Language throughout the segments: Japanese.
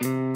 Mm-hmm.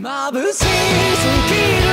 眩しすぎる